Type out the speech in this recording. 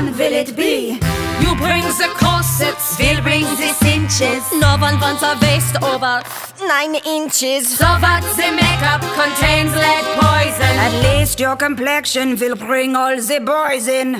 will it be? You bring the corsets, Will bring the cinches. no one wants a waist over nine inches. So what the makeup contains lead poison. At least your complexion will bring all the boys in.